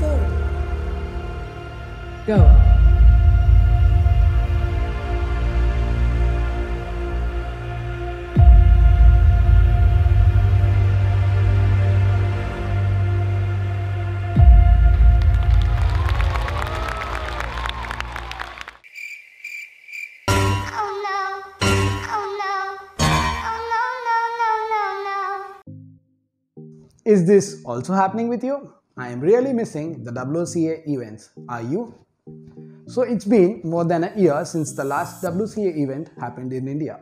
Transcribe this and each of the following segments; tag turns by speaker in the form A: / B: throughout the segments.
A: Go.
B: Oh no. Oh no. Oh no, no, no, no, no.
C: Is this also happening with you? I am really missing the WCA events. Are you? So it's been more than a year since the last WCA event happened in India.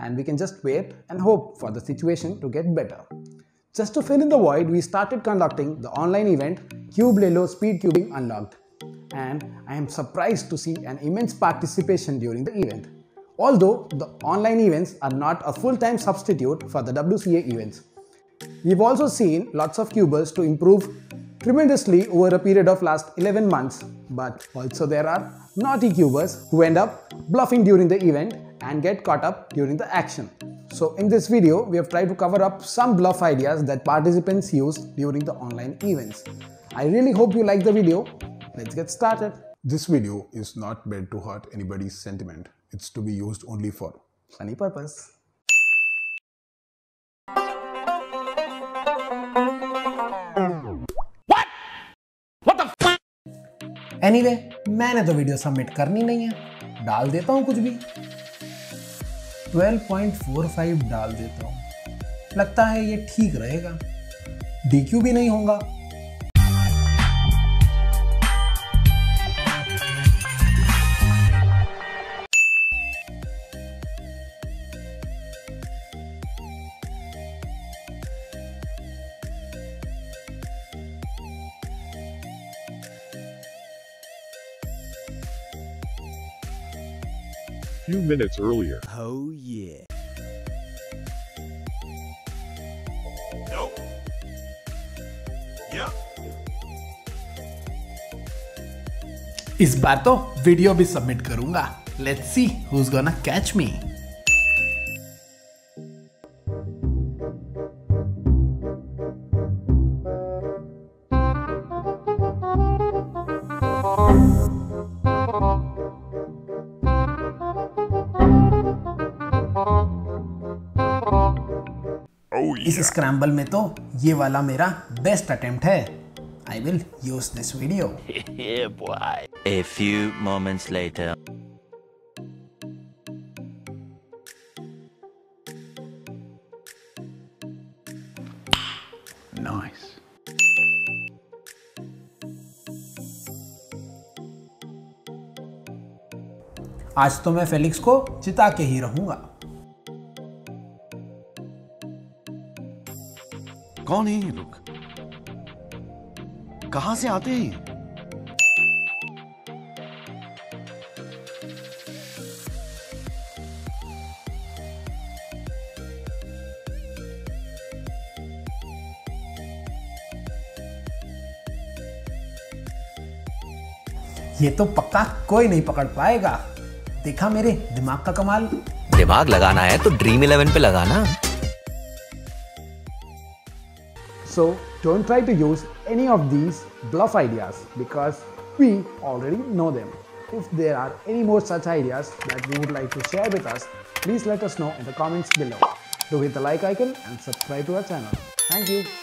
C: And we can just wait and hope for the situation to get better. Just to fill in the void, we started conducting the online event Cubelelo Speed Cubing Unlocked. And I am surprised to see an immense participation during the event. Although the online events are not a full-time substitute for the WCA events. We've also seen lots of cubers to improve tremendously over a period of last 11 months, but also there are naughty cubers who end up bluffing during the event and get caught up during the action. So in this video, we have tried to cover up some bluff ideas that participants use during the online events. I really hope you like the video. Let's get started.
D: This video is not meant to hurt anybody's sentiment. It's to be used only for
C: Funny purpose.
E: Anyway anyway, मैंने तो video submit करनी नहीं है। डाल देता हूँ कुछ भी। 12.45 डाल देता हूँ। लगता है ये ठीक रहेगा। डीक्यू भी नहीं होगा।
F: Few minutes earlier.
G: Oh yeah.
H: Nope. Yep.
E: इस बार तो वीडियो भी सबमिट करूँगा let's see who is gonna catch me
F: Oh
E: इस स्क्रैम्बल में तो ये वाला मेरा बेस्ट अटेम्प्ट है I will use this video
G: Yeah, boy. A few moments later.
D: nice.
E: आज तो मैं फेलिक्स को चिता के ही रहूँगा
H: कौन है ये लोग? कहाँ से आते हैं ये?
E: ये तो पक्का कोई नहीं पकड़ पाएगा। देखा मेरे दिमाग का कमाल?
I: दिमाग लगाना है तो ड्रीम इलेवन पे लगाना।
C: So don't try to use any of these bluff ideas because we already know them. If there are any more such ideas that you would like to share with us, please let us know in the comments below. Do hit the like icon and subscribe to our channel. Thank you.